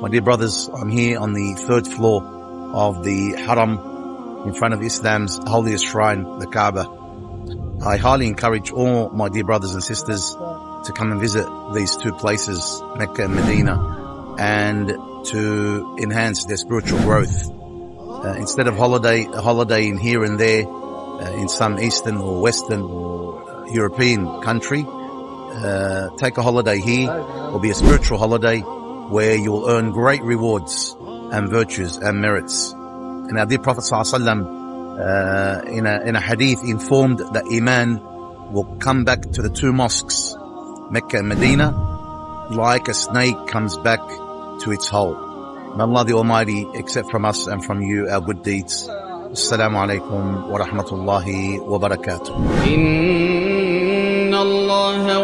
My dear brothers, I'm here on the third floor of the Haram in front of Islam's holiest shrine, the Kaaba. I highly encourage all my dear brothers and sisters to come and visit these two places, Mecca and Medina, and to enhance their spiritual growth. Uh, instead of holiday, holidaying here and there uh, in some Eastern or Western or European country, uh, take a holiday here or be a spiritual holiday where you will earn great rewards and virtues and merits. And our dear Prophet ﷺ, uh, in a, in a hadith informed that Iman will come back to the two mosques, Mecca and Medina, like a snake comes back to its hole. May Allah the Almighty accept from us and from you our good deeds. Assalamu alaikum wa rahmatullahi wa barakatuh. إن الله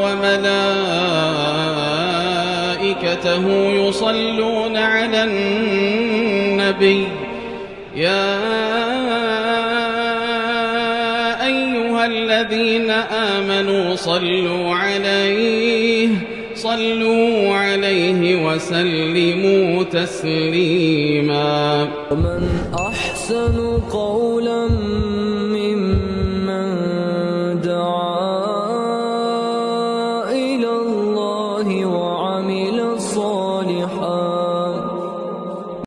وملائكته يصلون على النبي. يا أيها الذين آمنوا صلوا عليه صلوا عليه وسلموا تسليما. ومن أحسن قولا صالحا.